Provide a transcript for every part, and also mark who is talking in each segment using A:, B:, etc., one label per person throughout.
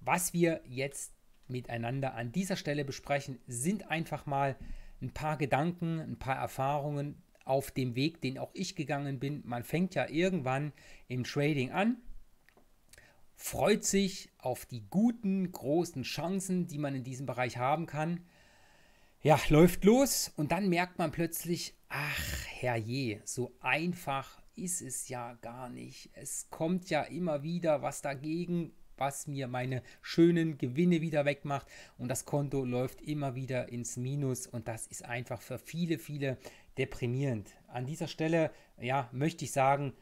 A: was wir jetzt miteinander an dieser Stelle besprechen, sind einfach mal ein paar Gedanken, ein paar Erfahrungen auf dem Weg, den auch ich gegangen bin. Man fängt ja irgendwann im Trading an, freut sich auf die guten, großen Chancen, die man in diesem Bereich haben kann. Ja, läuft los und dann merkt man plötzlich, ach herrje, so einfach ist es ja gar nicht. Es kommt ja immer wieder was dagegen was mir meine schönen Gewinne wieder wegmacht und das Konto läuft immer wieder ins Minus und das ist einfach für viele, viele deprimierend. An dieser Stelle, ja, möchte ich sagen,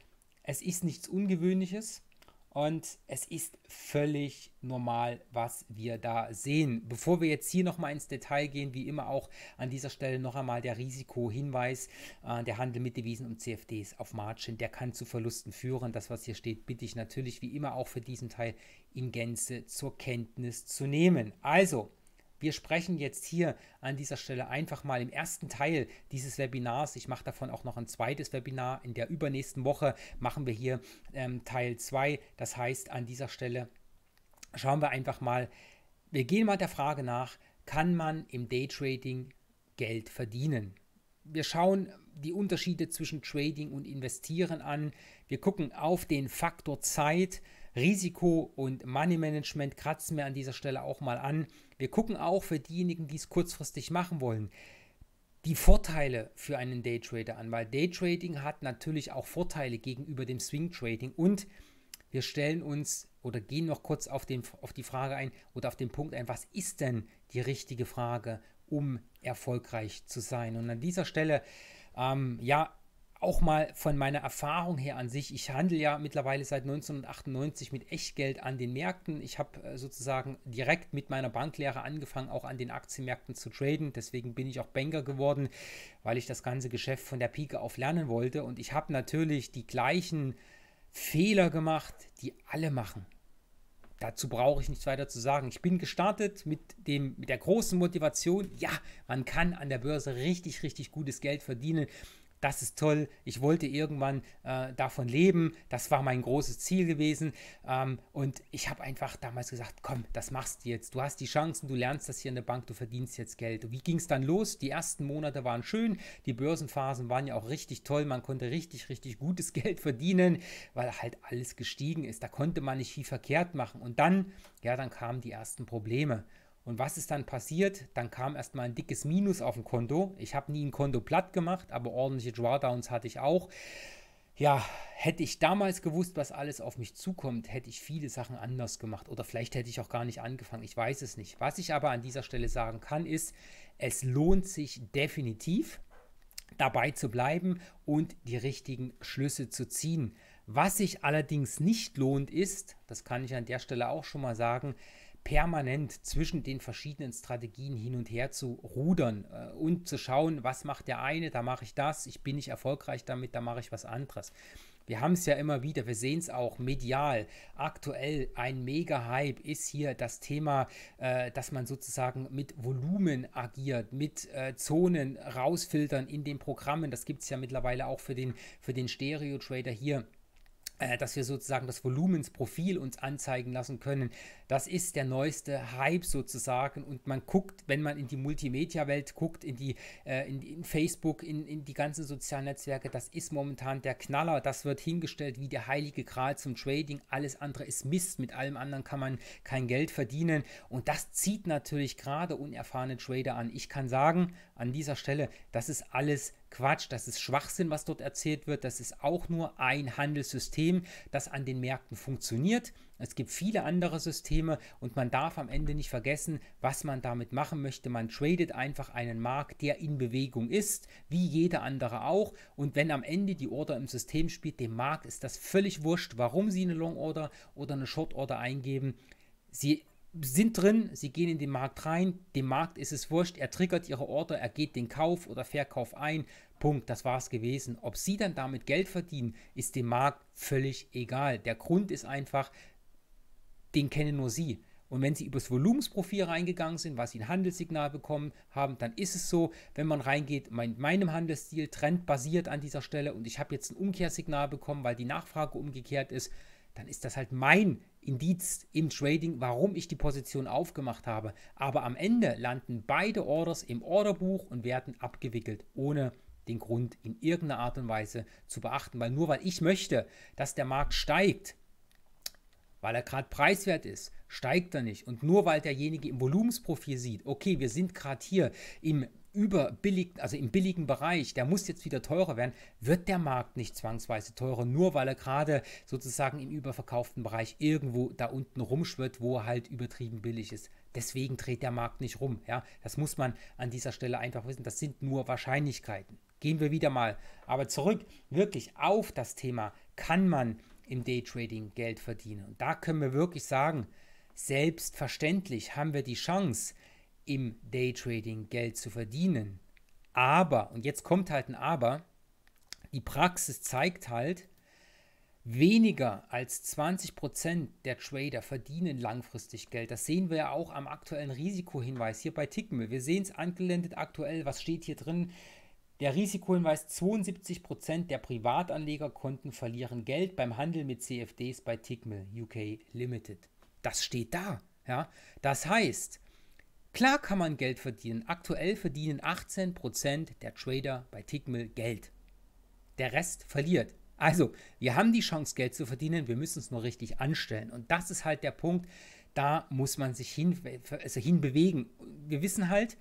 A: es ist nichts Ungewöhnliches. Und es ist völlig normal, was wir da sehen. Bevor wir jetzt hier nochmal ins Detail gehen, wie immer auch an dieser Stelle noch einmal der Risikohinweis. Äh, der Handel mit Devisen und CFDs auf Margin, der kann zu Verlusten führen. Das, was hier steht, bitte ich natürlich wie immer auch für diesen Teil in Gänze zur Kenntnis zu nehmen. Also, wir sprechen jetzt hier an dieser Stelle einfach mal im ersten Teil dieses Webinars. Ich mache davon auch noch ein zweites Webinar. In der übernächsten Woche machen wir hier ähm, Teil 2. Das heißt, an dieser Stelle schauen wir einfach mal, wir gehen mal der Frage nach, kann man im Daytrading Geld verdienen? Wir schauen die Unterschiede zwischen Trading und Investieren an. Wir gucken auf den Faktor Zeit. Risiko und Money Management kratzen wir an dieser Stelle auch mal an. Wir gucken auch für diejenigen, die es kurzfristig machen wollen, die Vorteile für einen Daytrader an, weil Daytrading hat natürlich auch Vorteile gegenüber dem Swing Trading und wir stellen uns oder gehen noch kurz auf, den, auf die Frage ein oder auf den Punkt ein, was ist denn die richtige Frage, um erfolgreich zu sein? Und an dieser Stelle, ähm, ja, auch mal von meiner Erfahrung her an sich, ich handle ja mittlerweile seit 1998 mit Echtgeld an den Märkten. Ich habe äh, sozusagen direkt mit meiner Banklehre angefangen, auch an den Aktienmärkten zu traden. Deswegen bin ich auch Banker geworden, weil ich das ganze Geschäft von der Pike auf lernen wollte. Und ich habe natürlich die gleichen Fehler gemacht, die alle machen. Dazu brauche ich nichts weiter zu sagen. Ich bin gestartet mit, dem, mit der großen Motivation, ja, man kann an der Börse richtig, richtig gutes Geld verdienen das ist toll, ich wollte irgendwann äh, davon leben, das war mein großes Ziel gewesen. Ähm, und ich habe einfach damals gesagt, komm, das machst du jetzt, du hast die Chancen, du lernst das hier in der Bank, du verdienst jetzt Geld. wie ging es dann los? Die ersten Monate waren schön, die Börsenphasen waren ja auch richtig toll, man konnte richtig, richtig gutes Geld verdienen, weil halt alles gestiegen ist, da konnte man nicht viel verkehrt machen. Und dann, ja, dann kamen die ersten Probleme. Und was ist dann passiert? Dann kam erstmal ein dickes Minus auf dem Konto. Ich habe nie ein Konto platt gemacht, aber ordentliche Drawdowns hatte ich auch. Ja, hätte ich damals gewusst, was alles auf mich zukommt, hätte ich viele Sachen anders gemacht oder vielleicht hätte ich auch gar nicht angefangen. Ich weiß es nicht. Was ich aber an dieser Stelle sagen kann, ist, es lohnt sich definitiv dabei zu bleiben und die richtigen Schlüsse zu ziehen. Was sich allerdings nicht lohnt, ist, das kann ich an der Stelle auch schon mal sagen, permanent zwischen den verschiedenen Strategien hin und her zu rudern äh, und zu schauen, was macht der eine, da mache ich das, ich bin nicht erfolgreich damit, da mache ich was anderes. Wir haben es ja immer wieder, wir sehen es auch medial. Aktuell ein Mega-Hype ist hier das Thema, äh, dass man sozusagen mit Volumen agiert, mit äh, Zonen rausfiltern in den Programmen. Das gibt es ja mittlerweile auch für den, für den Stereo-Trader hier dass wir sozusagen das Volumensprofil uns anzeigen lassen können. Das ist der neueste Hype sozusagen und man guckt, wenn man in die Multimedia-Welt guckt, in die äh, in, in, Facebook, in, in die ganzen sozialen Netzwerke, das ist momentan der Knaller. Das wird hingestellt wie der heilige Gral zum Trading. Alles andere ist Mist. Mit allem anderen kann man kein Geld verdienen und das zieht natürlich gerade unerfahrene Trader an. Ich kann sagen, an dieser Stelle, das ist alles Quatsch, das ist Schwachsinn, was dort erzählt wird. Das ist auch nur ein Handelssystem, das an den Märkten funktioniert. Es gibt viele andere Systeme und man darf am Ende nicht vergessen, was man damit machen möchte. Man tradet einfach einen Markt, der in Bewegung ist, wie jeder andere auch. Und wenn am Ende die Order im System spielt, dem Markt ist das völlig wurscht, warum Sie eine Long Order oder eine Short Order eingeben. Sie sind drin, sie gehen in den Markt rein, dem Markt ist es wurscht, er triggert ihre Order, er geht den Kauf oder Verkauf ein, Punkt, das war es gewesen. Ob sie dann damit Geld verdienen, ist dem Markt völlig egal. Der Grund ist einfach, den kennen nur sie. Und wenn sie übers Volumensprofil reingegangen sind, was sie ein Handelssignal bekommen haben, dann ist es so, wenn man reingeht, mein, meinem Handelsstil trendbasiert an dieser Stelle und ich habe jetzt ein Umkehrsignal bekommen, weil die Nachfrage umgekehrt ist, dann ist das halt mein Indiz im Trading, warum ich die Position aufgemacht habe. Aber am Ende landen beide Orders im Orderbuch und werden abgewickelt, ohne den Grund in irgendeiner Art und Weise zu beachten. Weil nur weil ich möchte, dass der Markt steigt, weil er gerade preiswert ist, steigt er nicht. Und nur weil derjenige im Volumensprofil sieht, okay, wir sind gerade hier im überbillig, also im billigen Bereich, der muss jetzt wieder teurer werden, wird der Markt nicht zwangsweise teurer, nur weil er gerade sozusagen im überverkauften Bereich irgendwo da unten rumschwirrt, wo er halt übertrieben billig ist. Deswegen dreht der Markt nicht rum. Ja? Das muss man an dieser Stelle einfach wissen. Das sind nur Wahrscheinlichkeiten. Gehen wir wieder mal aber zurück wirklich auf das Thema, kann man im Daytrading Geld verdienen? Und da können wir wirklich sagen, selbstverständlich haben wir die Chance, im Daytrading Geld zu verdienen. Aber, und jetzt kommt halt ein Aber, die Praxis zeigt halt, weniger als 20% der Trader verdienen langfristig Geld. Das sehen wir ja auch am aktuellen Risikohinweis hier bei Tickmill. Wir sehen es angelendet aktuell, was steht hier drin? Der Risikohinweis 72% der Privatanlegerkonten verlieren Geld beim Handel mit CFDs bei Tickmill UK Limited. Das steht da. Ja? Das heißt, Klar kann man Geld verdienen. Aktuell verdienen 18% der Trader bei Tickmill Geld. Der Rest verliert. Also, wir haben die Chance, Geld zu verdienen, wir müssen es nur richtig anstellen. Und das ist halt der Punkt, da muss man sich hin, also hinbewegen. Wir wissen halt,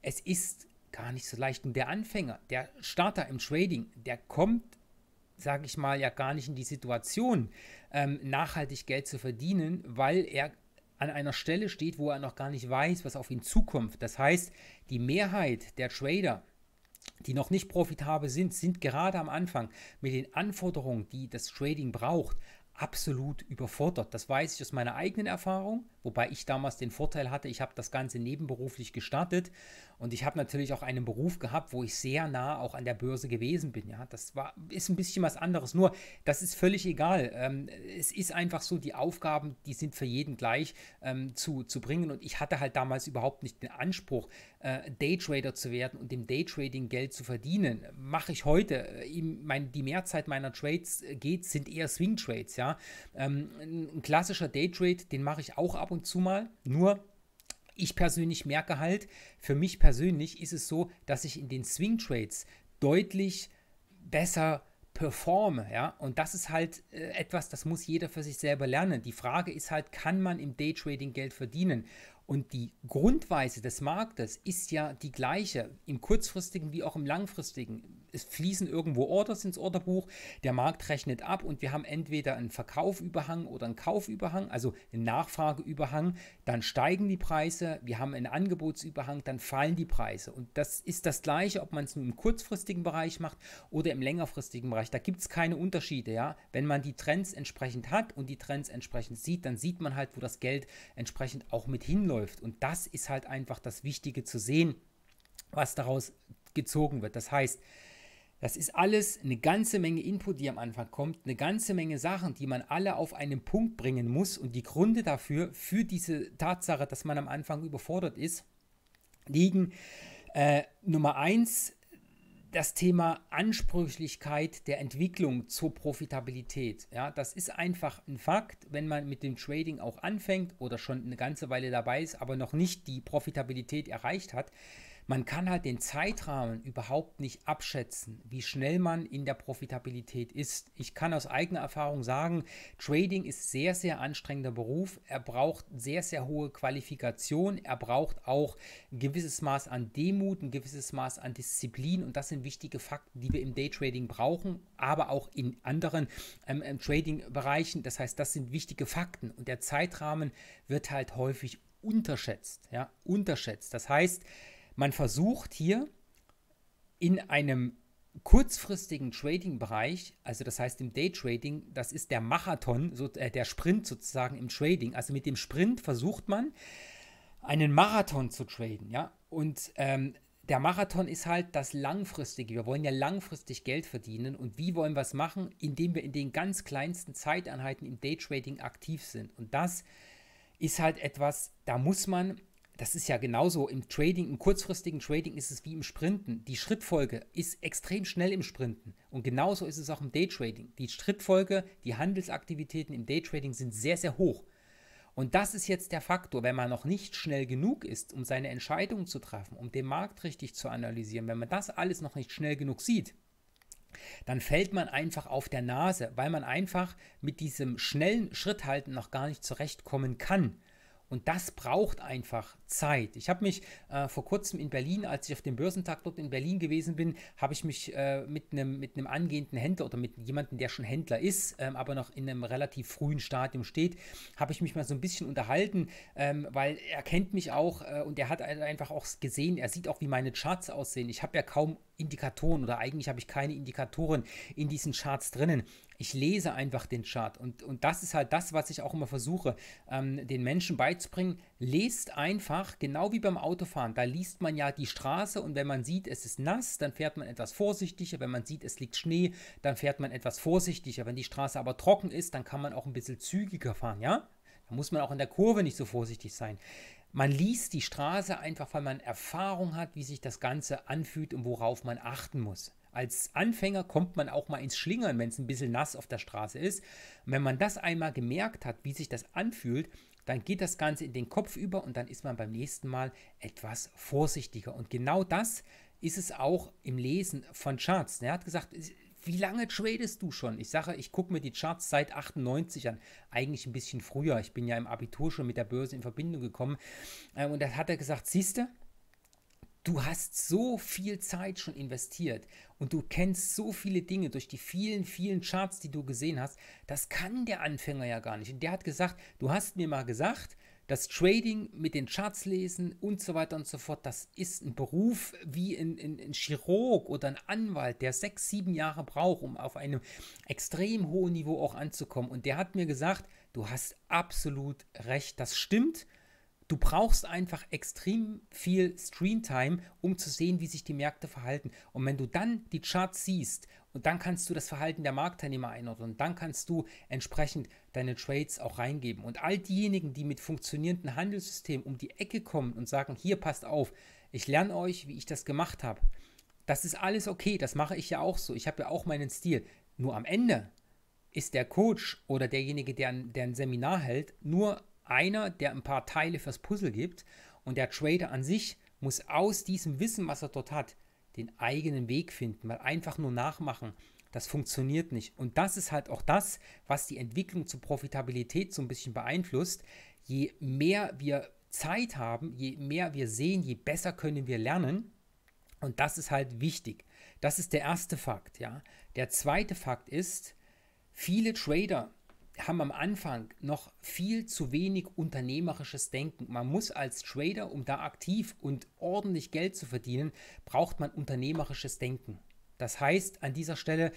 A: es ist gar nicht so leicht. Und der Anfänger, der Starter im Trading, der kommt, sage ich mal, ja gar nicht in die Situation, ähm, nachhaltig Geld zu verdienen, weil er an einer Stelle steht, wo er noch gar nicht weiß, was auf ihn zukommt. Das heißt, die Mehrheit der Trader, die noch nicht profitabel sind, sind gerade am Anfang mit den Anforderungen, die das Trading braucht, absolut überfordert. Das weiß ich aus meiner eigenen Erfahrung, wobei ich damals den Vorteil hatte, ich habe das Ganze nebenberuflich gestartet und ich habe natürlich auch einen Beruf gehabt, wo ich sehr nah auch an der Börse gewesen bin. Ja, das war, ist ein bisschen was anderes. Nur, das ist völlig egal. Ähm, es ist einfach so, die Aufgaben, die sind für jeden gleich ähm, zu, zu bringen. Und ich hatte halt damals überhaupt nicht den Anspruch, äh, Daytrader zu werden und im Daytrading Geld zu verdienen. Mache ich heute. Äh, mein, die Mehrzeit meiner Trades äh, geht, sind eher Swing Trades. Ja, ähm, ein klassischer Daytrade, den mache ich auch ab und zu mal. Nur ich persönlich merke halt, für mich persönlich ist es so, dass ich in den Swing Trades deutlich besser performe, ja, und das ist halt äh, etwas, das muss jeder für sich selber lernen. Die Frage ist halt, kann man im Daytrading Geld verdienen? Und die Grundweise des Marktes ist ja die gleiche, im kurzfristigen wie auch im langfristigen. Es fließen irgendwo Orders ins Orderbuch, der Markt rechnet ab und wir haben entweder einen Verkaufüberhang oder einen Kaufüberhang, also einen Nachfrageüberhang, dann steigen die Preise, wir haben einen Angebotsüberhang, dann fallen die Preise. Und das ist das gleiche, ob man es nur im kurzfristigen Bereich macht oder im längerfristigen Bereich. Da gibt es keine Unterschiede, ja. Wenn man die Trends entsprechend hat und die Trends entsprechend sieht, dann sieht man halt, wo das Geld entsprechend auch mit hinläuft läuft. Und das ist halt einfach das Wichtige zu sehen, was daraus gezogen wird. Das heißt, das ist alles eine ganze Menge Input, die am Anfang kommt, eine ganze Menge Sachen, die man alle auf einen Punkt bringen muss. Und die Gründe dafür, für diese Tatsache, dass man am Anfang überfordert ist, liegen äh, Nummer eins das Thema Ansprüchlichkeit der Entwicklung zur Profitabilität. Ja, das ist einfach ein Fakt, wenn man mit dem Trading auch anfängt oder schon eine ganze Weile dabei ist, aber noch nicht die Profitabilität erreicht hat, man kann halt den Zeitrahmen überhaupt nicht abschätzen, wie schnell man in der Profitabilität ist. Ich kann aus eigener Erfahrung sagen, Trading ist sehr, sehr anstrengender Beruf. Er braucht sehr, sehr hohe Qualifikation. Er braucht auch ein gewisses Maß an Demut, ein gewisses Maß an Disziplin. Und das sind wichtige Fakten, die wir im Daytrading brauchen, aber auch in anderen ähm, ähm Trading-Bereichen. Das heißt, das sind wichtige Fakten. Und der Zeitrahmen wird halt häufig unterschätzt. Ja, unterschätzt. Das heißt, man versucht hier in einem kurzfristigen Trading-Bereich, also das heißt im Day-Trading, das ist der Marathon, so, äh, der Sprint sozusagen im Trading. Also mit dem Sprint versucht man, einen Marathon zu traden, ja. Und ähm, der Marathon ist halt das Langfristige. Wir wollen ja langfristig Geld verdienen. Und wie wollen wir es machen? Indem wir in den ganz kleinsten Zeiteinheiten im Daytrading aktiv sind. Und das ist halt etwas, da muss man das ist ja genauso im Trading, im kurzfristigen Trading ist es wie im Sprinten. Die Schrittfolge ist extrem schnell im Sprinten. Und genauso ist es auch im Daytrading. Die Schrittfolge, die Handelsaktivitäten im Daytrading sind sehr, sehr hoch. Und das ist jetzt der Faktor, wenn man noch nicht schnell genug ist, um seine Entscheidungen zu treffen, um den Markt richtig zu analysieren, wenn man das alles noch nicht schnell genug sieht, dann fällt man einfach auf der Nase, weil man einfach mit diesem schnellen Schritthalten noch gar nicht zurechtkommen kann. Und das braucht einfach Zeit. Ich habe mich äh, vor kurzem in Berlin, als ich auf dem Börsentag dort in Berlin gewesen bin, habe ich mich äh, mit einem mit angehenden Händler oder mit jemandem, der schon Händler ist, ähm, aber noch in einem relativ frühen Stadium steht, habe ich mich mal so ein bisschen unterhalten, ähm, weil er kennt mich auch äh, und er hat einfach auch gesehen, er sieht auch, wie meine Charts aussehen. Ich habe ja kaum Indikatoren oder eigentlich habe ich keine Indikatoren in diesen Charts drinnen. Ich lese einfach den Chart und, und das ist halt das, was ich auch immer versuche, ähm, den Menschen beizubringen. Lest einfach, genau wie beim Autofahren, da liest man ja die Straße und wenn man sieht, es ist nass, dann fährt man etwas vorsichtiger. Wenn man sieht, es liegt Schnee, dann fährt man etwas vorsichtiger. Wenn die Straße aber trocken ist, dann kann man auch ein bisschen zügiger fahren, ja? Da muss man auch in der Kurve nicht so vorsichtig sein. Man liest die Straße einfach, weil man Erfahrung hat, wie sich das Ganze anfühlt und worauf man achten muss. Als Anfänger kommt man auch mal ins Schlingern, wenn es ein bisschen nass auf der Straße ist. Und wenn man das einmal gemerkt hat, wie sich das anfühlt, dann geht das Ganze in den Kopf über und dann ist man beim nächsten Mal etwas vorsichtiger. Und genau das ist es auch im Lesen von Charts. Er hat gesagt, wie lange tradest du schon? Ich sage, ich gucke mir die Charts seit 98 an. Eigentlich ein bisschen früher. Ich bin ja im Abitur schon mit der Börse in Verbindung gekommen. Äh, und da hat er gesagt, siehst du, du hast so viel Zeit schon investiert und du kennst so viele Dinge durch die vielen, vielen Charts, die du gesehen hast. Das kann der Anfänger ja gar nicht. Und der hat gesagt, du hast mir mal gesagt, das Trading mit den Charts lesen und so weiter und so fort, das ist ein Beruf wie ein, ein, ein, Chirurg oder ein Anwalt, der sechs, sieben Jahre braucht, um auf einem extrem hohen Niveau auch anzukommen. Und der hat mir gesagt, du hast absolut recht, das stimmt. Du brauchst einfach extrem viel Screentime, um zu sehen, wie sich die Märkte verhalten. Und wenn du dann die Charts siehst und dann kannst du das Verhalten der Marktteilnehmer einordnen dann kannst du entsprechend deine Trades auch reingeben. Und all diejenigen, die mit funktionierenden Handelssystemen um die Ecke kommen und sagen, hier passt auf, ich lerne euch, wie ich das gemacht habe. Das ist alles okay, das mache ich ja auch so. Ich habe ja auch meinen Stil. Nur am Ende ist der Coach oder derjenige, der, der ein Seminar hält, nur einer, der ein paar Teile fürs Puzzle gibt und der Trader an sich muss aus diesem Wissen, was er dort hat, den eigenen Weg finden, weil einfach nur nachmachen, das funktioniert nicht. Und das ist halt auch das, was die Entwicklung zur Profitabilität so ein bisschen beeinflusst. Je mehr wir Zeit haben, je mehr wir sehen, je besser können wir lernen. Und das ist halt wichtig. Das ist der erste Fakt, ja. Der zweite Fakt ist, viele Trader haben am Anfang noch viel zu wenig unternehmerisches Denken. Man muss als Trader, um da aktiv und ordentlich Geld zu verdienen, braucht man unternehmerisches Denken. Das heißt, an dieser Stelle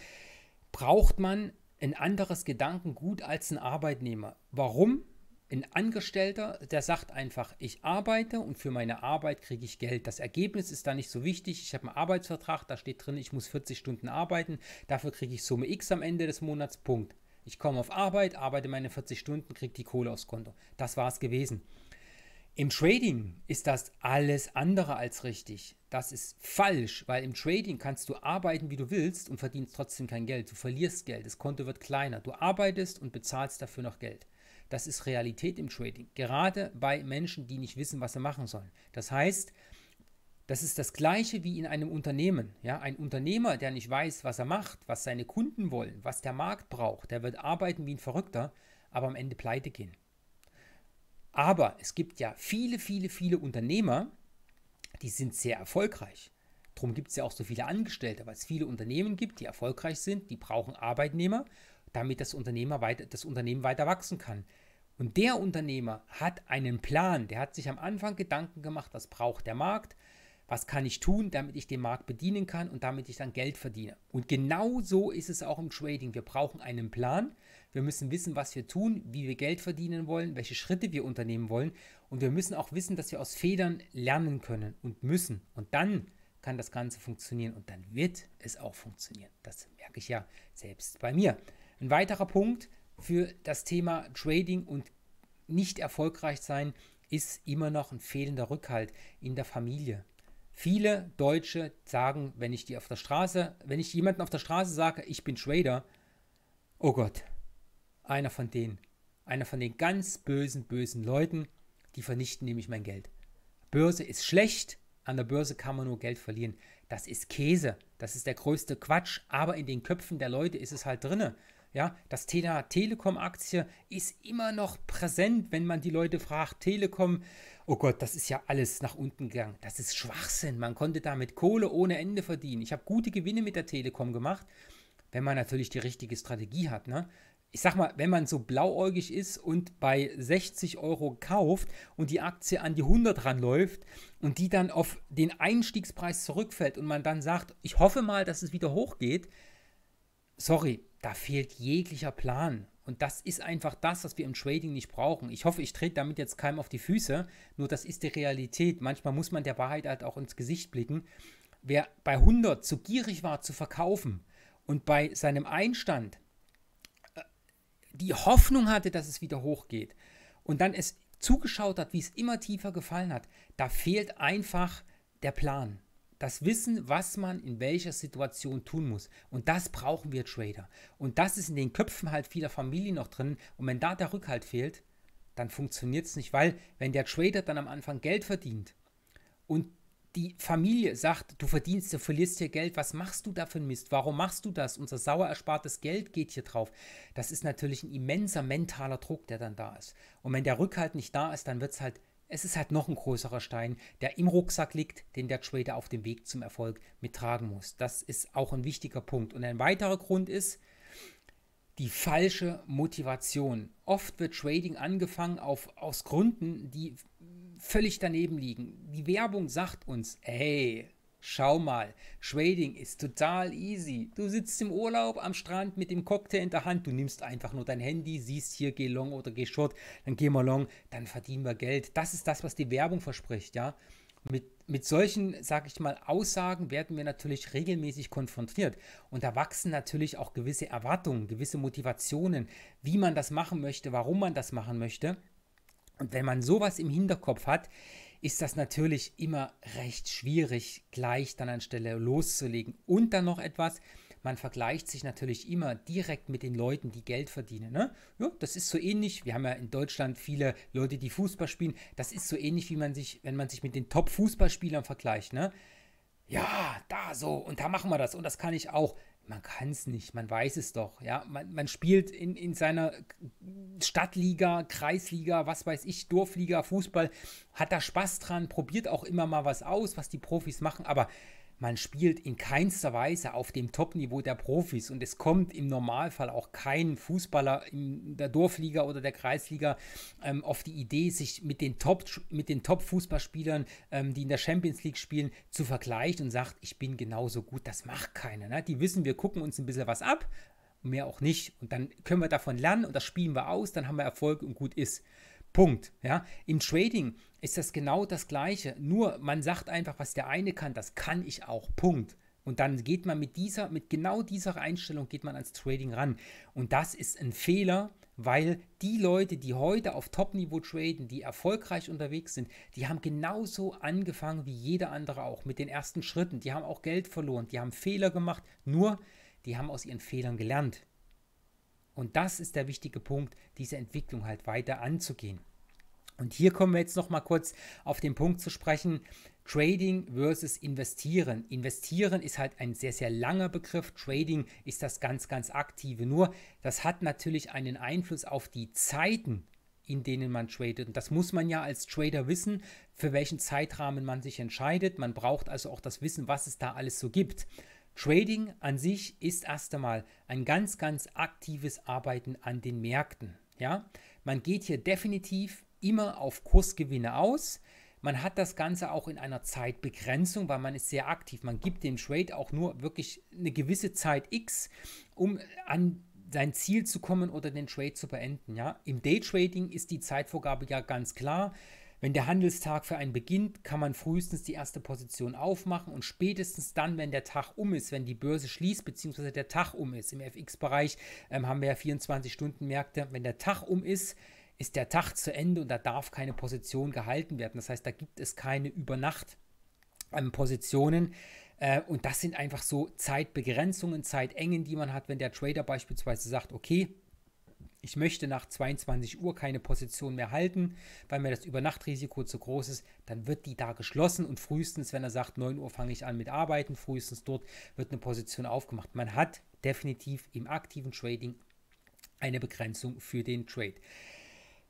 A: braucht man ein anderes Gedankengut als ein Arbeitnehmer. Warum? Ein Angestellter, der sagt einfach, ich arbeite und für meine Arbeit kriege ich Geld. Das Ergebnis ist da nicht so wichtig. Ich habe einen Arbeitsvertrag, da steht drin, ich muss 40 Stunden arbeiten, dafür kriege ich Summe X am Ende des Monats, Punkt. Ich komme auf Arbeit, arbeite meine 40 Stunden, kriege die Kohle aufs Konto. Das war es gewesen. Im Trading ist das alles andere als richtig. Das ist falsch, weil im Trading kannst du arbeiten, wie du willst und verdienst trotzdem kein Geld. Du verlierst Geld, das Konto wird kleiner. Du arbeitest und bezahlst dafür noch Geld. Das ist Realität im Trading. Gerade bei Menschen, die nicht wissen, was sie machen sollen. Das heißt, das ist das gleiche wie in einem Unternehmen. Ja? Ein Unternehmer, der nicht weiß, was er macht, was seine Kunden wollen, was der Markt braucht, der wird arbeiten wie ein Verrückter, aber am Ende pleite gehen. Aber es gibt ja viele, viele, viele Unternehmer, die sind sehr erfolgreich. Darum gibt es ja auch so viele Angestellte, weil es viele Unternehmen gibt, die erfolgreich sind, die brauchen Arbeitnehmer, damit das, Unternehmer weiter, das Unternehmen weiter wachsen kann. Und der Unternehmer hat einen Plan, der hat sich am Anfang Gedanken gemacht, was braucht der Markt, was kann ich tun, damit ich den Markt bedienen kann und damit ich dann Geld verdiene. Und genau so ist es auch im Trading. Wir brauchen einen Plan. Wir müssen wissen, was wir tun, wie wir Geld verdienen wollen, welche Schritte wir unternehmen wollen. Und wir müssen auch wissen, dass wir aus Federn lernen können und müssen. Und dann kann das Ganze funktionieren und dann wird es auch funktionieren. Das merke ich ja selbst bei mir. Ein weiterer Punkt für das Thema Trading und nicht erfolgreich sein ist immer noch ein fehlender Rückhalt in der Familie. Viele Deutsche sagen, wenn ich die auf der Straße, wenn ich jemanden auf der Straße sage, ich bin Trader, oh Gott, einer von denen, einer von den ganz bösen, bösen Leuten, die vernichten nämlich mein Geld. Börse ist schlecht, an der Börse kann man nur Geld verlieren. Das ist Käse, das ist der größte Quatsch, aber in den Köpfen der Leute ist es halt drinne. Ja, das Thema Telekom-Aktie ist immer noch präsent, wenn man die Leute fragt, Telekom, oh Gott, das ist ja alles nach unten gegangen. Das ist Schwachsinn. Man konnte damit Kohle ohne Ende verdienen. Ich habe gute Gewinne mit der Telekom gemacht, wenn man natürlich die richtige Strategie hat. Ne? Ich sag mal, wenn man so blauäugig ist und bei 60 Euro kauft und die Aktie an die 100 ranläuft und die dann auf den Einstiegspreis zurückfällt und man dann sagt, ich hoffe mal, dass es wieder hochgeht, sorry, da fehlt jeglicher Plan. Und das ist einfach das, was wir im Trading nicht brauchen. Ich hoffe, ich trete damit jetzt keinem auf die Füße, nur das ist die Realität. Manchmal muss man der Wahrheit halt auch ins Gesicht blicken. Wer bei 100 zu gierig war zu verkaufen und bei seinem Einstand äh, die Hoffnung hatte, dass es wieder hochgeht und dann es zugeschaut hat, wie es immer tiefer gefallen hat, da fehlt einfach der Plan das Wissen, was man in welcher Situation tun muss. Und das brauchen wir Trader. Und das ist in den Köpfen halt vieler Familien noch drin. Und wenn da der Rückhalt fehlt, dann funktioniert es nicht, weil wenn der Trader dann am Anfang Geld verdient und die Familie sagt, du verdienst, du verlierst hier Geld, was machst du da für Mist? Warum machst du das? Unser sauer erspartes Geld geht hier drauf. Das ist natürlich ein immenser mentaler Druck, der dann da ist. Und wenn der Rückhalt nicht da ist, dann wird es halt es ist halt noch ein größerer Stein, der im Rucksack liegt, den der Trader auf dem Weg zum Erfolg mittragen muss. Das ist auch ein wichtiger Punkt. Und ein weiterer Grund ist die falsche Motivation. Oft wird Trading angefangen auf, aus Gründen, die völlig daneben liegen. Die Werbung sagt uns, hey, Schau mal, Trading ist total easy. Du sitzt im Urlaub am Strand mit dem Cocktail in der Hand, du nimmst einfach nur dein Handy, siehst hier, geh long oder geh short, dann geh mal long, dann verdienen wir Geld. Das ist das, was die Werbung verspricht, ja. Mit, mit solchen, sag ich mal, Aussagen werden wir natürlich regelmäßig konfrontiert. Und da wachsen natürlich auch gewisse Erwartungen, gewisse Motivationen, wie man das machen möchte, warum man das machen möchte. Und wenn man sowas im Hinterkopf hat, ist das natürlich immer recht schwierig, gleich dann anstelle loszulegen. Und dann noch etwas, man vergleicht sich natürlich immer direkt mit den Leuten, die Geld verdienen. Ne? Ja, das ist so ähnlich. Wir haben ja in Deutschland viele Leute, die Fußball spielen. Das ist so ähnlich, wie man sich, wenn man sich mit den Top-Fußballspielern vergleicht. Ne? Ja, da so und da machen wir das und das kann ich auch man kann es nicht, man weiß es doch. Ja? Man, man spielt in, in seiner Stadtliga, Kreisliga, was weiß ich, Dorfliga, Fußball, hat da Spaß dran, probiert auch immer mal was aus, was die Profis machen, aber man spielt in keinster Weise auf dem Top-Niveau der Profis und es kommt im Normalfall auch kein Fußballer in der Dorfliga oder der Kreisliga ähm, auf die Idee, sich mit den Top, mit den Top-Fußballspielern, ähm, die in der Champions League spielen, zu vergleichen und sagt, ich bin genauso gut. Das macht keiner. Ne? Die wissen, wir gucken uns ein bisschen was ab, mehr auch nicht. Und dann können wir davon lernen und das spielen wir aus, dann haben wir Erfolg und gut ist. Punkt. Ja? Im Trading ist das genau das Gleiche. Nur man sagt einfach, was der eine kann, das kann ich auch. Punkt. Und dann geht man mit dieser, mit genau dieser Einstellung geht man ans Trading ran. Und das ist ein Fehler, weil die Leute, die heute auf Top-Niveau traden, die erfolgreich unterwegs sind, die haben genauso angefangen wie jeder andere auch mit den ersten Schritten. Die haben auch Geld verloren, die haben Fehler gemacht, nur die haben aus ihren Fehlern gelernt. Und das ist der wichtige Punkt, diese Entwicklung halt weiter anzugehen. Und hier kommen wir jetzt noch mal kurz auf den Punkt zu sprechen. Trading versus Investieren. Investieren ist halt ein sehr, sehr langer Begriff. Trading ist das ganz, ganz aktive. Nur, das hat natürlich einen Einfluss auf die Zeiten, in denen man tradet. Und das muss man ja als Trader wissen, für welchen Zeitrahmen man sich entscheidet. Man braucht also auch das Wissen, was es da alles so gibt. Trading an sich ist erst einmal ein ganz, ganz aktives Arbeiten an den Märkten. Ja? Man geht hier definitiv immer auf Kursgewinne aus. Man hat das Ganze auch in einer Zeitbegrenzung, weil man ist sehr aktiv. Man gibt dem Trade auch nur wirklich eine gewisse Zeit X, um an sein Ziel zu kommen oder den Trade zu beenden. Ja? Im Daytrading ist die Zeitvorgabe ja ganz klar. Wenn der Handelstag für einen beginnt, kann man frühestens die erste Position aufmachen und spätestens dann, wenn der Tag um ist, wenn die Börse schließt, beziehungsweise der Tag um ist, im FX-Bereich ähm, haben wir ja 24-Stunden-Märkte, wenn der Tag um ist, ist der Tag zu Ende und da darf keine Position gehalten werden. Das heißt, da gibt es keine Übernacht-Positionen. Äh, und das sind einfach so Zeitbegrenzungen, Zeitengen, die man hat, wenn der Trader beispielsweise sagt, okay, ich möchte nach 22 Uhr keine Position mehr halten, weil mir das Übernachtrisiko zu groß ist, dann wird die da geschlossen und frühestens, wenn er sagt, 9 Uhr fange ich an mit Arbeiten, frühestens dort wird eine Position aufgemacht. Man hat definitiv im aktiven Trading eine Begrenzung für den Trade.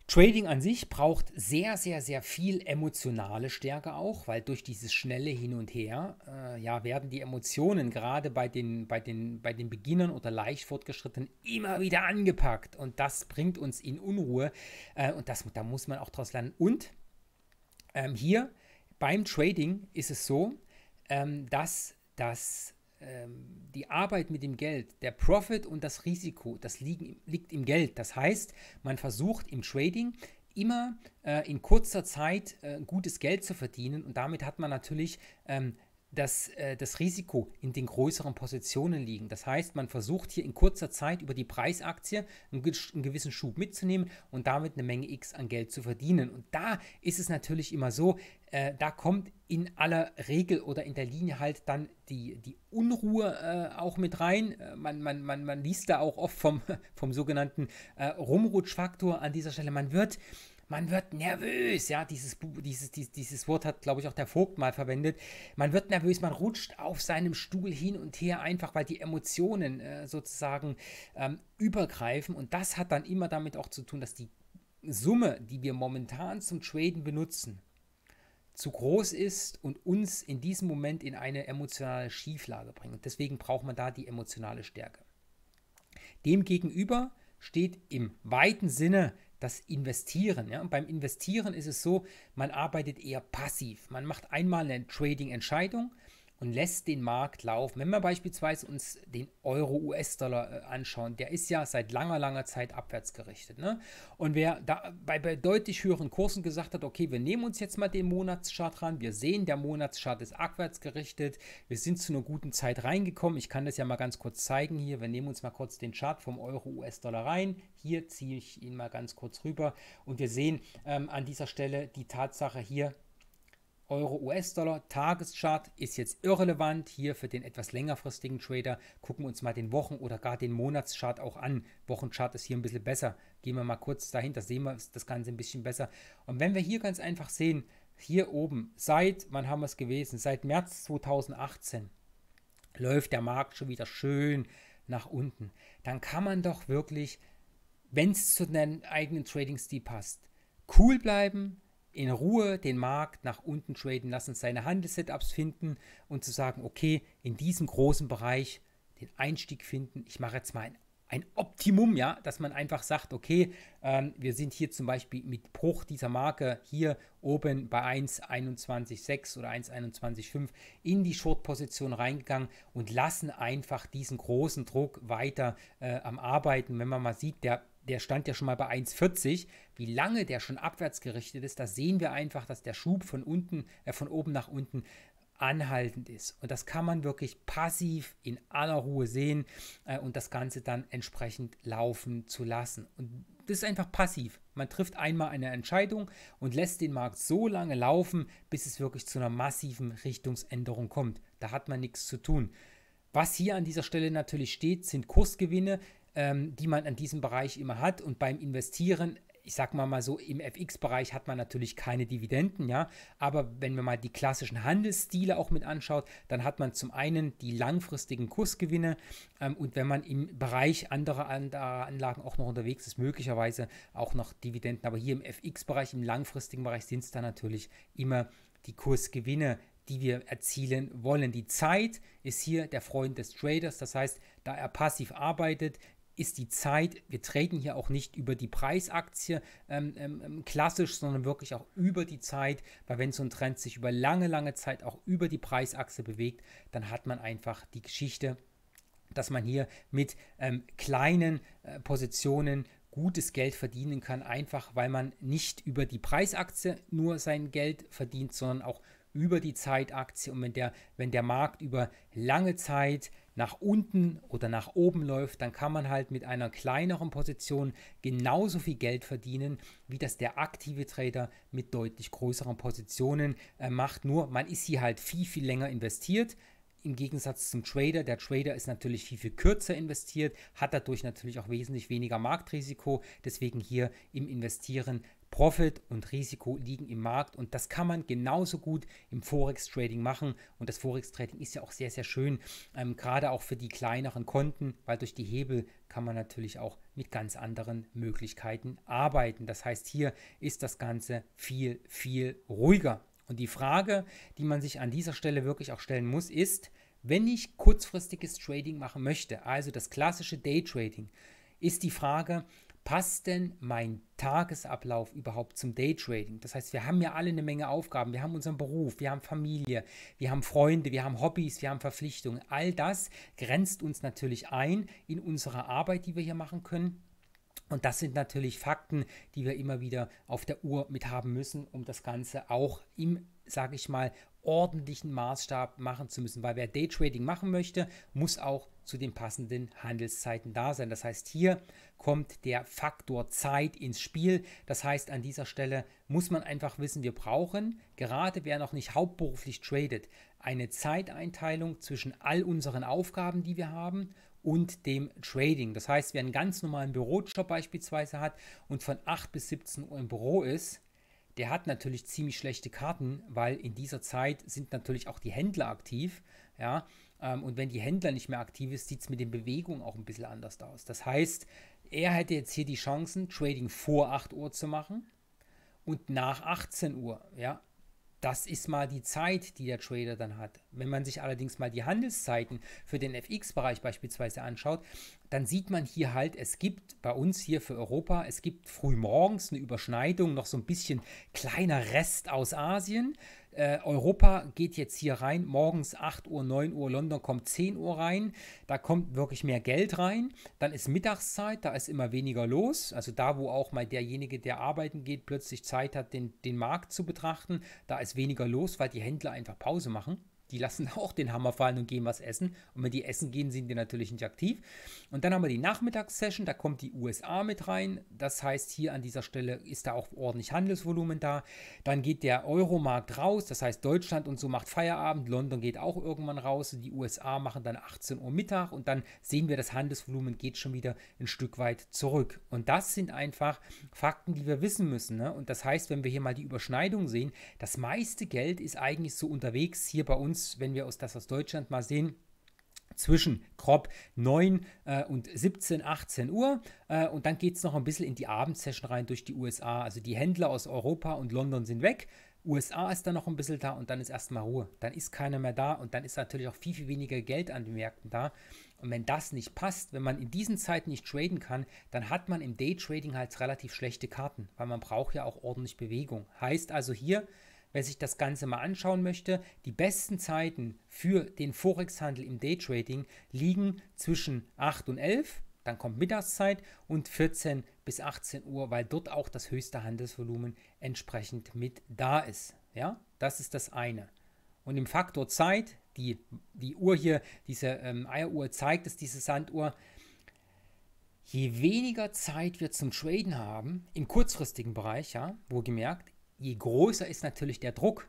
A: Trading an sich braucht sehr, sehr, sehr viel emotionale Stärke auch, weil durch dieses schnelle Hin und Her äh, ja, werden die Emotionen gerade bei den, bei, den, bei den Beginnern oder leicht fortgeschrittenen immer wieder angepackt und das bringt uns in Unruhe äh, und das, da muss man auch daraus lernen. Und ähm, hier beim Trading ist es so, ähm, dass das ähm, die Arbeit mit dem Geld, der Profit und das Risiko, das liegen, liegt im Geld. Das heißt, man versucht im Trading immer äh, in kurzer Zeit äh, gutes Geld zu verdienen und damit hat man natürlich ähm, dass äh, das Risiko in den größeren Positionen liegen. Das heißt, man versucht hier in kurzer Zeit über die Preisaktie einen, einen, gewissen Schub mitzunehmen und damit eine Menge X an Geld zu verdienen. Und da ist es natürlich immer so, äh, da kommt in aller Regel oder in der Linie halt dann die, die Unruhe äh, auch mit rein. Äh, man, man, man, man liest da auch oft vom, vom sogenannten äh, Rumrutschfaktor an dieser Stelle. Man wird man wird nervös, ja, dieses, dieses, dieses, Wort hat, glaube ich, auch der Vogt mal verwendet. Man wird nervös, man rutscht auf seinem Stuhl hin und her, einfach weil die Emotionen äh, sozusagen ähm, übergreifen. Und das hat dann immer damit auch zu tun, dass die Summe, die wir momentan zum Traden benutzen, zu groß ist und uns in diesem Moment in eine emotionale Schieflage bringt. Und deswegen braucht man da die emotionale Stärke. Demgegenüber steht im weiten Sinne das Investieren. Ja? Und beim Investieren ist es so, man arbeitet eher passiv. Man macht einmal eine Trading-Entscheidung und lässt den Markt laufen. Wenn wir beispielsweise uns den Euro-US-Dollar äh, anschauen, der ist ja seit langer, langer Zeit abwärts gerichtet. Ne? Und wer da bei, bei, deutlich höheren Kursen gesagt hat, okay, wir nehmen uns jetzt mal den Monatschart ran, wir sehen, der Monatschart ist abwärts gerichtet, wir sind zu einer guten Zeit reingekommen. Ich kann das ja mal ganz kurz zeigen hier. Wir nehmen uns mal kurz den Chart vom Euro-US-Dollar rein. Hier ziehe ich ihn mal ganz kurz rüber und wir sehen ähm, an dieser Stelle die Tatsache hier, Euro-US-Dollar. Tageschart ist jetzt irrelevant. Hier für den etwas längerfristigen Trader gucken wir uns mal den Wochen- oder gar den Monatschart auch an. Wochenchart ist hier ein bisschen besser. Gehen wir mal kurz dahinter, sehen wir das Ganze ein bisschen besser. Und wenn wir hier ganz einfach sehen, hier oben, seit, wann haben wir es gewesen? Seit März 2018 läuft der Markt schon wieder schön nach unten. Dann kann man doch wirklich, wenn es zu deinem eigenen Trading-Stil passt, cool bleiben, in Ruhe den Markt nach unten traden lassen, seine Handelssetups finden und zu sagen, okay, in diesem großen Bereich den Einstieg finden. Ich mache jetzt mal ein, ein Optimum, ja, dass man einfach sagt, okay, ähm, wir sind hier zum Beispiel mit Bruch dieser Marke hier oben bei 1,21,6 oder 1,21,5 in die Short-Position reingegangen und lassen einfach diesen großen Druck weiter äh, am Arbeiten. Wenn man mal sieht, der der stand ja schon mal bei 1,40. Wie lange der schon abwärts gerichtet ist, da sehen wir einfach, dass der Schub von unten, äh, von oben nach unten anhaltend ist. Und das kann man wirklich passiv in aller Ruhe sehen äh, und das Ganze dann entsprechend laufen zu lassen. Und das ist einfach passiv. Man trifft einmal eine Entscheidung und lässt den Markt so lange laufen, bis es wirklich zu einer massiven Richtungsänderung kommt. Da hat man nichts zu tun. Was hier an dieser Stelle natürlich steht, sind Kursgewinne ähm, die man an diesem Bereich immer hat. Und beim Investieren, ich sag mal mal so, im FX-Bereich hat man natürlich keine Dividenden, ja. Aber wenn man mal die klassischen Handelsstile auch mit anschaut, dann hat man zum einen die langfristigen Kursgewinne ähm, und wenn man im Bereich anderer, anderer Anlagen auch noch unterwegs ist, möglicherweise auch noch Dividenden. Aber hier im FX-Bereich, im langfristigen Bereich sind es dann natürlich immer die Kursgewinne, die wir erzielen wollen. Die Zeit ist hier der Freund des Traders, das heißt, da er passiv arbeitet, ist die Zeit, wir treten hier auch nicht über die Preisaktie ähm, ähm, ähm, klassisch, sondern wirklich auch über die Zeit, weil wenn so ein Trend sich über lange, lange Zeit auch über die Preisachse bewegt, dann hat man einfach die Geschichte, dass man hier mit ähm, kleinen äh, Positionen gutes Geld verdienen kann, einfach weil man nicht über die Preisaktie nur sein Geld verdient, sondern auch über die Zeitaktie. Und wenn der, wenn der Markt über lange Zeit nach unten oder nach oben läuft, dann kann man halt mit einer kleineren Position genauso viel Geld verdienen, wie das der aktive Trader mit deutlich größeren Positionen äh, macht. Nur man ist hier halt viel, viel länger investiert. Im Gegensatz zum Trader. Der Trader ist natürlich viel, viel kürzer investiert, hat dadurch natürlich auch wesentlich weniger Marktrisiko. Deswegen hier im Investieren Profit und Risiko liegen im Markt und das kann man genauso gut im Forex-Trading machen. Und das Forex-Trading ist ja auch sehr, sehr schön, ähm, gerade auch für die kleineren Konten, weil durch die Hebel kann man natürlich auch mit ganz anderen Möglichkeiten arbeiten. Das heißt, hier ist das Ganze viel, viel ruhiger. Und die Frage, die man sich an dieser Stelle wirklich auch stellen muss, ist, wenn ich kurzfristiges Trading machen möchte, also das klassische Day-Trading, ist die Frage, passt denn mein Tagesablauf überhaupt zum Daytrading? Das heißt, wir haben ja alle eine Menge Aufgaben. Wir haben unseren Beruf, wir haben Familie, wir haben Freunde, wir haben Hobbys, wir haben Verpflichtungen. All das grenzt uns natürlich ein in unserer Arbeit, die wir hier machen können. Und das sind natürlich Fakten, die wir immer wieder auf der Uhr mit haben müssen, um das Ganze auch im, sage ich mal, ordentlichen Maßstab machen zu müssen. Weil wer Daytrading machen möchte, muss auch zu den passenden Handelszeiten da sein. Das heißt, hier kommt der Faktor Zeit ins Spiel. Das heißt, an dieser Stelle muss man einfach wissen, wir brauchen, gerade wer noch nicht hauptberuflich tradet, eine Zeiteinteilung zwischen all unseren Aufgaben, die wir haben und dem Trading. Das heißt, wer einen ganz normalen Bürojob beispielsweise hat und von 8 bis 17 Uhr im Büro ist, der hat natürlich ziemlich schlechte Karten, weil in dieser Zeit sind natürlich auch die Händler aktiv. Ja, ähm, und wenn die Händler nicht mehr aktiv ist, sieht es mit den Bewegungen auch ein bisschen anders aus. Das heißt, er hätte jetzt hier die Chancen, Trading vor 8 Uhr zu machen und nach 18 Uhr. Ja, das ist mal die Zeit, die der Trader dann hat. Wenn man sich allerdings mal die Handelszeiten für den FX-Bereich beispielsweise anschaut, dann sieht man hier halt, es gibt bei uns hier für Europa, es gibt früh morgens eine Überschneidung, noch so ein bisschen kleiner Rest aus Asien. Äh, Europa geht jetzt hier rein, morgens 8 Uhr, 9 Uhr, London kommt 10 Uhr rein, da kommt wirklich mehr Geld rein. Dann ist Mittagszeit, da ist immer weniger los. Also da, wo auch mal derjenige, der arbeiten geht, plötzlich Zeit hat, den, den Markt zu betrachten, da ist weniger los, weil die Händler einfach Pause machen die lassen auch den Hammer fallen und gehen was essen. Und wenn die essen gehen, sind die natürlich nicht aktiv. Und dann haben wir die Nachmittagssession, da kommt die USA mit rein. Das heißt, hier an dieser Stelle ist da auch ordentlich Handelsvolumen da. Dann geht der Euromarkt raus, das heißt, Deutschland und so macht Feierabend. London geht auch irgendwann raus. Die USA machen dann 18 Uhr Mittag und dann sehen wir, das Handelsvolumen geht schon wieder ein Stück weit zurück. Und das sind einfach Fakten, die wir wissen müssen. Ne? Und das heißt, wenn wir hier mal die Überschneidung sehen, das meiste Geld ist eigentlich so unterwegs hier bei uns uns, wenn wir uns das aus Deutschland mal sehen, zwischen grob 9 äh, und 17, 18 Uhr. Äh, und dann geht es noch ein bisschen in die Abendsession rein durch die USA. Also die Händler aus Europa und London sind weg. USA ist dann noch ein bisschen da und dann ist erstmal Ruhe. Dann ist keiner mehr da und dann ist natürlich auch viel, viel weniger Geld an den Märkten da. Und wenn das nicht passt, wenn man in diesen Zeiten nicht traden kann, dann hat man im Daytrading halt relativ schlechte Karten, weil man braucht ja auch ordentlich Bewegung. Heißt also hier, Wer sich das Ganze mal anschauen möchte, die besten Zeiten für den Forex-Handel im Daytrading liegen zwischen 8 und 11, dann kommt Mittagszeit und 14 bis 18 Uhr, weil dort auch das höchste Handelsvolumen entsprechend mit da ist. Ja, das ist das eine. Und im Faktor Zeit, die, die Uhr hier, diese ähm, Eieruhr zeigt es, diese Sanduhr, je weniger Zeit wir zum Traden haben, im kurzfristigen Bereich, ja, wohlgemerkt, je größer ist natürlich der Druck.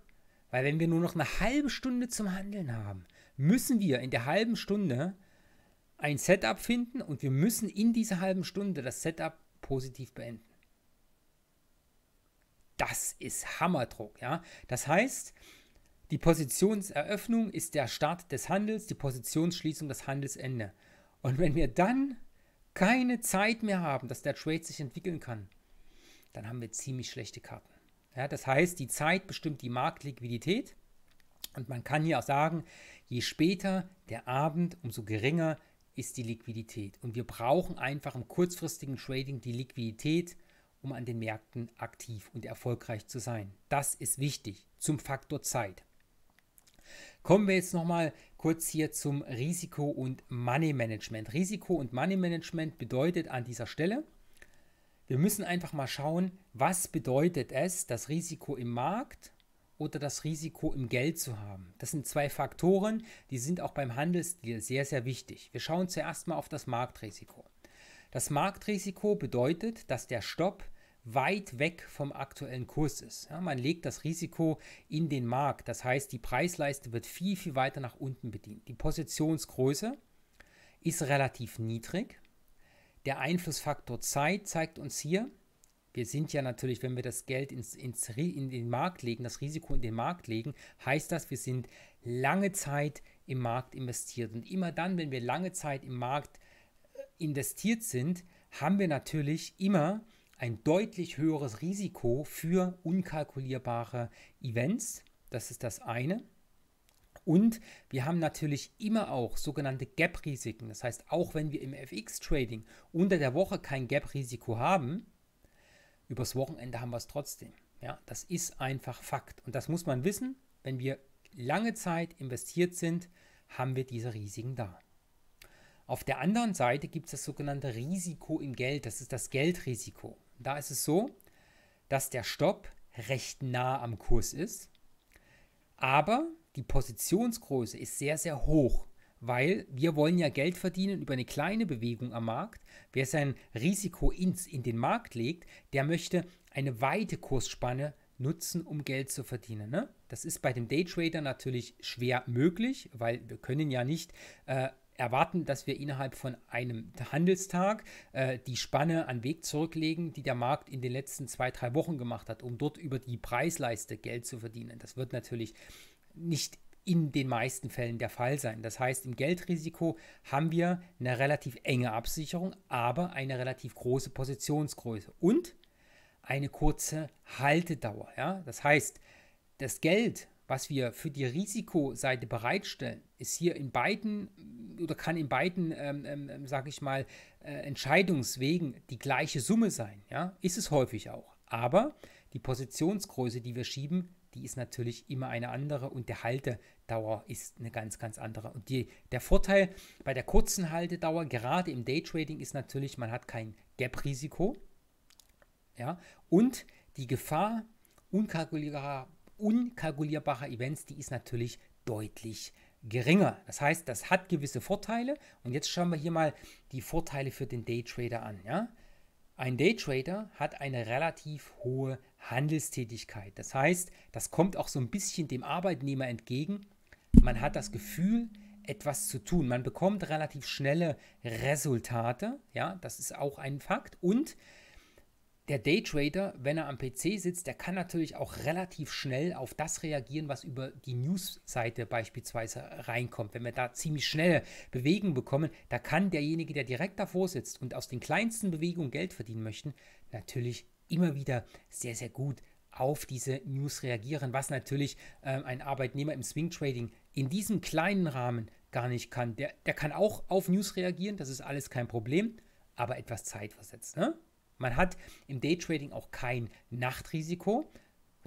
A: Weil wenn wir nur noch eine halbe Stunde zum Handeln haben, müssen wir in der halben Stunde ein Setup finden und wir müssen in dieser halben Stunde das Setup positiv beenden. Das ist Hammerdruck, ja. Das heißt, die Positionseröffnung ist der Start des Handels, die Positionsschließung das Handelsende. Und wenn wir dann keine Zeit mehr haben, dass der Trade sich entwickeln kann, dann haben wir ziemlich schlechte Karten. Ja, das heißt, die Zeit bestimmt die Marktliquidität. Und man kann hier auch sagen, je später der Abend, umso geringer ist die Liquidität. Und wir brauchen einfach im kurzfristigen Trading die Liquidität, um an den Märkten aktiv und erfolgreich zu sein. Das ist wichtig zum Faktor Zeit. Kommen wir jetzt nochmal kurz hier zum Risiko- und Money Management. Risiko- und Money Management bedeutet an dieser Stelle, wir müssen einfach mal schauen, was bedeutet es, das Risiko im Markt oder das Risiko im Geld zu haben. Das sind zwei Faktoren, die sind auch beim Handelsstil sehr, sehr wichtig. Wir schauen zuerst mal auf das Marktrisiko. Das Marktrisiko bedeutet, dass der Stopp weit weg vom aktuellen Kurs ist. Ja, man legt das Risiko in den Markt. Das heißt, die Preisleiste wird viel, viel weiter nach unten bedient. Die Positionsgröße ist relativ niedrig. Der Einflussfaktor Zeit zeigt uns hier, wir sind ja natürlich, wenn wir das Geld ins, ins, in den Markt legen, das Risiko in den Markt legen, heißt das, wir sind lange Zeit im Markt investiert. Und immer dann, wenn wir lange Zeit im Markt äh, investiert sind, haben wir natürlich immer ein deutlich höheres Risiko für unkalkulierbare Events. Das ist das eine. Und wir haben natürlich immer auch sogenannte Gap-Risiken. Das heißt, auch wenn wir im FX-Trading unter der Woche kein Gap-Risiko haben, übers Wochenende haben wir es trotzdem. Ja, das ist einfach Fakt. Und das muss man wissen. Wenn wir lange Zeit investiert sind, haben wir diese Risiken da. Auf der anderen Seite gibt es das sogenannte Risiko im Geld. Das ist das Geldrisiko. Da ist es so, dass der Stopp recht nah am Kurs ist, aber die Positionsgröße ist sehr, sehr hoch weil wir wollen ja Geld verdienen über eine kleine Bewegung am Markt. Wer sein Risiko ins, in den Markt legt, der möchte eine weite Kursspanne nutzen, um Geld zu verdienen. Ne? Das ist bei dem Daytrader natürlich schwer möglich, weil wir können ja nicht äh, erwarten, dass wir innerhalb von einem Handelstag äh, die Spanne an Weg zurücklegen, die der Markt in den letzten zwei, drei Wochen gemacht hat, um dort über die Preisleiste Geld zu verdienen. Das wird natürlich nicht in den meisten Fällen der Fall sein. Das heißt, im Geldrisiko haben wir eine relativ enge Absicherung, aber eine relativ große Positionsgröße und eine kurze Haltedauer. Ja? Das heißt, das Geld, was wir für die Risikoseite bereitstellen, ist hier in beiden oder kann in beiden, ähm, ähm, sage ich mal, äh, Entscheidungswegen die gleiche Summe sein. Ja? Ist es häufig auch. Aber die Positionsgröße, die wir schieben, die ist natürlich immer eine andere und der Haltedauer ist eine ganz, ganz andere. Und die, der Vorteil bei der kurzen Haltedauer, gerade im Daytrading, ist natürlich, man hat kein Gap-Risiko. Ja, und die Gefahr unkalkulierbarer, unkalkulierbarer Events, die ist natürlich deutlich geringer. Das heißt, das hat gewisse Vorteile. Und jetzt schauen wir hier mal die Vorteile für den Daytrader an. Ja? Ein Daytrader hat eine relativ hohe Handelstätigkeit. Das heißt, das kommt auch so ein bisschen dem Arbeitnehmer entgegen. Man hat das Gefühl, etwas zu tun. Man bekommt relativ schnelle Resultate. Ja, das ist auch ein Fakt. Und der Daytrader, wenn er am PC sitzt, der kann natürlich auch relativ schnell auf das reagieren, was über die News-Seite beispielsweise reinkommt. Wenn wir da ziemlich schnelle Bewegungen bekommen, da kann derjenige, der direkt davor sitzt und aus den kleinsten Bewegungen Geld verdienen möchte, natürlich immer wieder sehr, sehr gut auf diese News reagieren, was natürlich äh, ein Arbeitnehmer im Swing Trading in diesem kleinen Rahmen gar nicht kann. Der, der kann auch auf News reagieren, das ist alles kein Problem, aber etwas zeitversetzt. Ne? Man hat im Daytrading auch kein Nachtrisiko.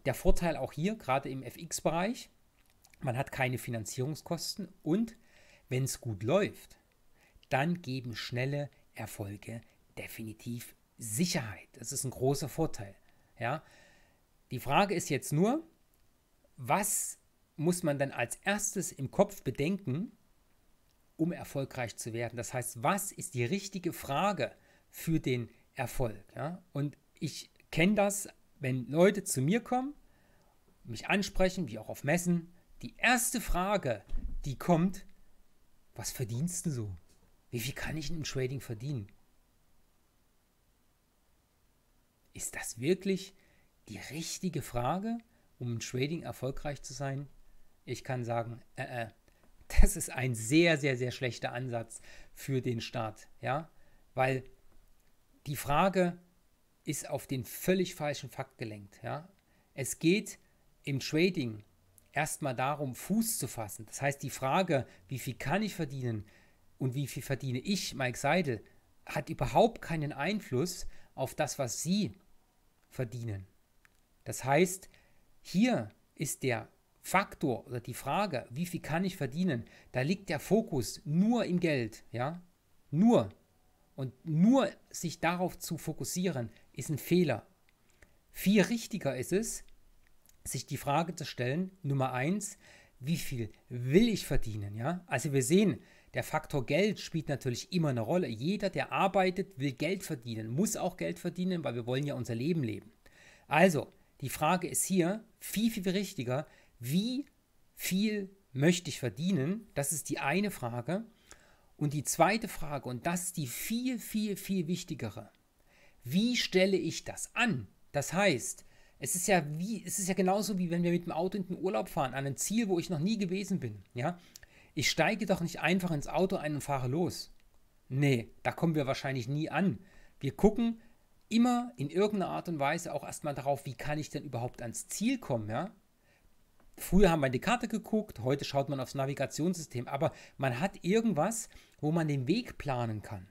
A: Der Vorteil auch hier, gerade im FX-Bereich, man hat keine Finanzierungskosten und wenn es gut läuft, dann geben schnelle Erfolge definitiv Sicherheit. Das ist ein großer Vorteil. Ja? Die Frage ist jetzt nur, was muss man dann als erstes im Kopf bedenken, um erfolgreich zu werden? Das heißt, was ist die richtige Frage für den Erfolg. Ja? Und ich kenne das, wenn Leute zu mir kommen, mich ansprechen, wie auch auf Messen. Die erste Frage, die kommt, was verdienst du so? Wie viel kann ich im Trading verdienen? Ist das wirklich die richtige Frage, um im Trading erfolgreich zu sein? Ich kann sagen, äh, äh, das ist ein sehr, sehr, sehr schlechter Ansatz für den Start, ja, weil die Frage ist auf den völlig falschen Fakt gelenkt. Ja? Es geht im Trading erstmal darum, Fuß zu fassen. Das heißt, die Frage, wie viel kann ich verdienen und wie viel verdiene ich, Mike Seidel, hat überhaupt keinen Einfluss auf das, was Sie verdienen. Das heißt, hier ist der Faktor oder die Frage, wie viel kann ich verdienen, da liegt der Fokus nur im Geld, ja? Nur und nur sich darauf zu fokussieren, ist ein Fehler. Viel richtiger ist es, sich die Frage zu stellen, Nummer eins, wie viel will ich verdienen? Ja? Also wir sehen, der Faktor Geld spielt natürlich immer eine Rolle. Jeder, der arbeitet, will Geld verdienen, muss auch Geld verdienen, weil wir wollen ja unser Leben leben. Also, die Frage ist hier viel, viel wichtiger, wie viel möchte ich verdienen? Das ist die eine Frage. Und die zweite Frage, und das ist die viel, viel, viel wichtigere, wie stelle ich das an? Das heißt, es ist ja wie, es ist ja genauso wie wenn wir mit dem Auto in den Urlaub fahren, an ein Ziel, wo ich noch nie gewesen bin. Ja? Ich steige doch nicht einfach ins Auto ein und fahre los. Nee, da kommen wir wahrscheinlich nie an. Wir gucken immer in irgendeiner Art und Weise auch erstmal darauf, wie kann ich denn überhaupt ans Ziel kommen, ja? Früher haben wir die Karte geguckt, heute schaut man aufs Navigationssystem, aber man hat irgendwas, wo man den Weg planen kann.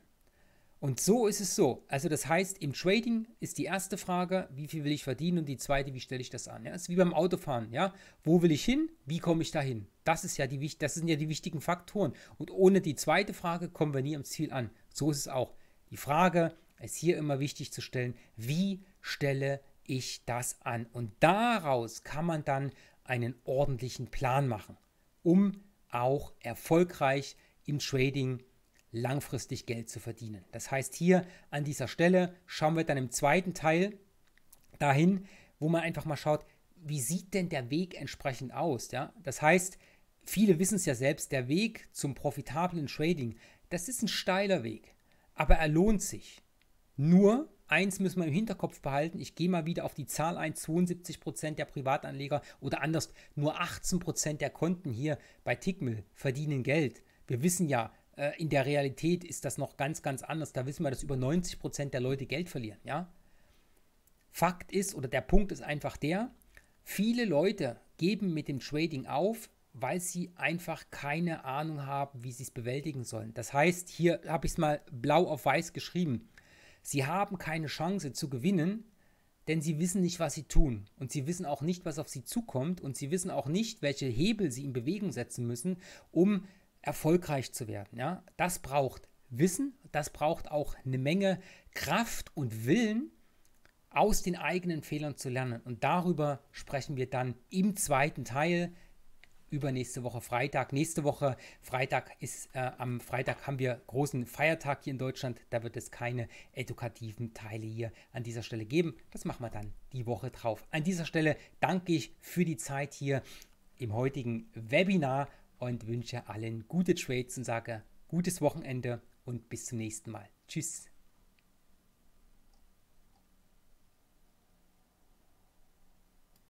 A: Und so ist es so. Also das heißt, im Trading ist die erste Frage, wie viel will ich verdienen und die zweite, wie stelle ich das an? Ja, das ist wie beim Autofahren, ja? Wo will ich hin? Wie komme ich dahin? Das ist ja die das sind ja die wichtigen Faktoren und ohne die zweite Frage kommen wir nie am Ziel an. So ist es auch. Die Frage ist hier immer wichtig zu stellen, wie stelle ich das an? Und daraus kann man dann einen ordentlichen Plan machen, um auch erfolgreich im Trading langfristig Geld zu verdienen. Das heißt, hier an dieser Stelle schauen wir dann im zweiten Teil dahin, wo man einfach mal schaut, wie sieht denn der Weg entsprechend aus? Ja? Das heißt, viele wissen es ja selbst, der Weg zum profitablen Trading, das ist ein steiler Weg, aber er lohnt sich. Nur, eins müssen wir im Hinterkopf behalten, ich gehe mal wieder auf die Zahl ein, 72% der Privatanleger oder anders, nur 18% der Konten hier bei Tickmill verdienen Geld. Wir wissen ja, äh, in der Realität ist das noch ganz, ganz anders. Da wissen wir, dass über 90 Prozent der Leute Geld verlieren. Ja? Fakt ist, oder der Punkt ist einfach der, viele Leute geben mit dem Trading auf, weil sie einfach keine Ahnung haben, wie sie es bewältigen sollen. Das heißt, hier habe ich es mal blau auf weiß geschrieben. Sie haben keine Chance zu gewinnen, denn sie wissen nicht, was sie tun. Und sie wissen auch nicht, was auf sie zukommt. Und sie wissen auch nicht, welche Hebel sie in Bewegung setzen müssen, um erfolgreich zu werden. Ja? Das braucht Wissen, das braucht auch eine Menge Kraft und Willen, aus den eigenen Fehlern zu lernen. Und darüber sprechen wir dann im zweiten Teil übernächste Woche Freitag. Nächste Woche Freitag ist, äh, am Freitag haben wir großen Feiertag hier in Deutschland. Da wird es keine edukativen Teile hier an dieser Stelle geben. Das machen wir dann die Woche drauf. An dieser Stelle danke ich für die Zeit hier im heutigen Webinar und wünsche allen gute Trades und sage gutes Wochenende und bis zum nächsten Mal. Tschüss.